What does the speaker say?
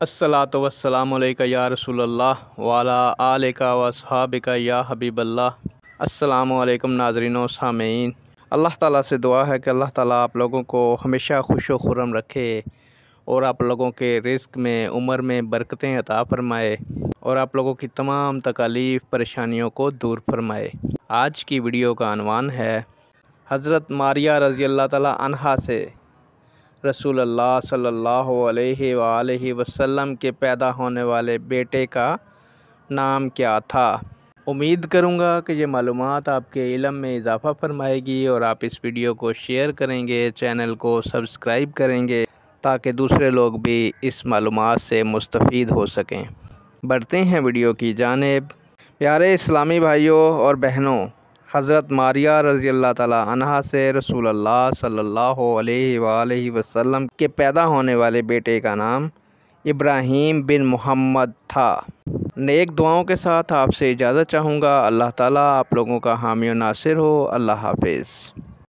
अस्सलात वस्सलाम या रसूलल्लाह वाला आलिका व सहाबिका या हबीबल्ला वालेकुम नाजरीन सामीन अल्लाह ताला से दुआ है कि अल्लाह ताला आप लोगों को हमेशा खुश खुरम रखे और आप लोगों के रिस्क में, उम्र में बरकतें अता फ़रमाए और आप लोगों की तमाम तकालीफ़ परेशानियों को दूर फरमाए। आज की वीडियो का अनवान है, हज़रत मारिया रज़ी अल्लाह ताला से। रसूल अल्लाह सल्लल्लाहु वसल्लम के पैदा होने वाले बेटे का नाम क्या था? उम्मीद करूँगा कि ये मालूम आपके इलम में इजाफ़ा फरमाएगी और आप इस वीडियो को शेयर करेंगे, चैनल को सब्सक्राइब करेंगे, ताकि दूसरे लोग भी इस मालूम से मुस्तफ़ हो सकें। बढ़ते हैं वीडियो की जानब। प्यारे इस्लामी भाइयों और बहनों हज़रत मारिया रज़ी अल्लाह तह से रसूल अल्लाह सल्लल्लाहु अलैहि वसल्लम के पैदा होने वाले बेटे का नाम इब्राहीम बिन मोहम्मद था। नेक दुआओं के साथ आपसे इजाज़त चाहूँगा। अल्लाह ताला आप लोगों का हामी नासिर हो। अल्लाह हाफिज़।